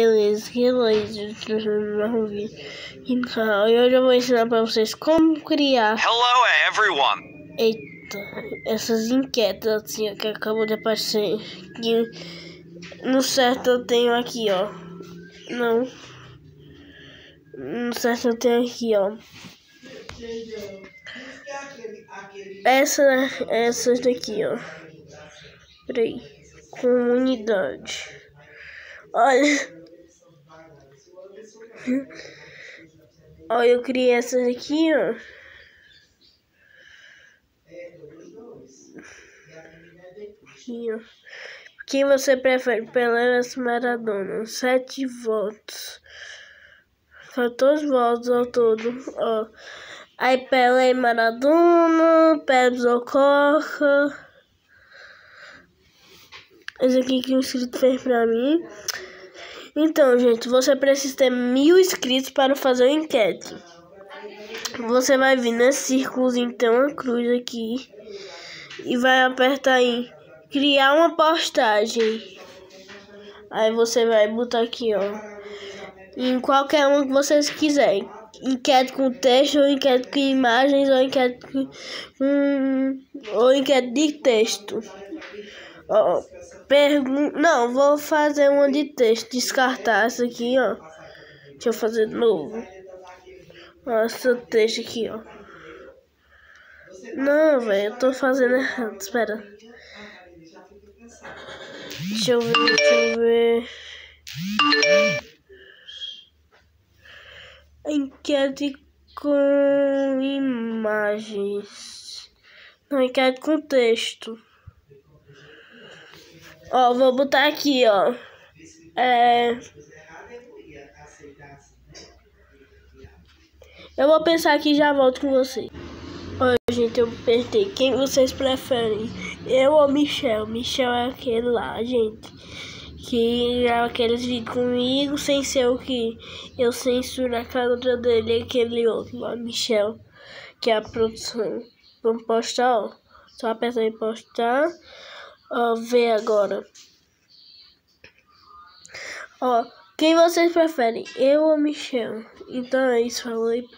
Beleza, beleza, então, eu já vou ensinar para vocês como criar. Hello, everyone. Eita, essas enquetes assim que acabou de aparecer. Que no certo eu tenho aqui, ó. Não. No certo eu tenho aqui, ó. Essa, essas daqui, ó. Peraí. Comunidade. Olha. Ó, eu criei essas aqui, ó. Aqui, ó. Quem você prefere? Pelé ou Maradona? Sete votos. 14 votos ao todo, ó. Aí Pelé e Maradona, Pérez ou Coca. Esse aqui que o inscrito fez pra mim. Então, gente, você precisa ter mil inscritos para fazer uma enquete. Você vai vir nesse círculo, então, uma cruz aqui. E vai apertar em criar uma postagem. Aí você vai botar aqui, ó. Em qualquer um que vocês quiserem. Enquete com texto, ou enquete com imagens, ou enquete com. Hum, ou enquete de texto. Ó, pergun Não, vou fazer uma de texto. Descartar essa aqui, ó. Deixa eu fazer de novo. Nossa, texto aqui, ó. Não, velho, eu tô fazendo errado. Espera. Deixa eu ver, deixa eu ver. Enquete com imagens. Não, enquete com texto. Ó, vou botar aqui, ó. É... Eu vou pensar aqui e já volto com vocês. Oi, gente, eu perguntei quem vocês preferem, eu ou Michel? Michel é aquele lá, gente, que grava aqueles vídeos comigo sem ser o que eu censuro a cara dele aquele outro lá, Michel, que é a produção. Vamos postar, ó. Só apertar em postar. Ó, ver agora. Ó, quem vocês preferem? Eu ou Michel? Então é isso, falei.